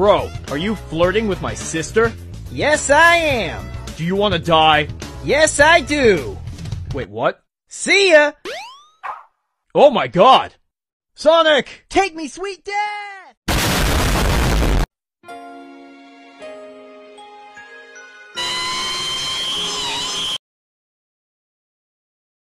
Bro, are you flirting with my sister? Yes, I am. Do you want to die? Yes, I do. Wait, what? See ya! Oh my god! Sonic! Take me, sweet dad!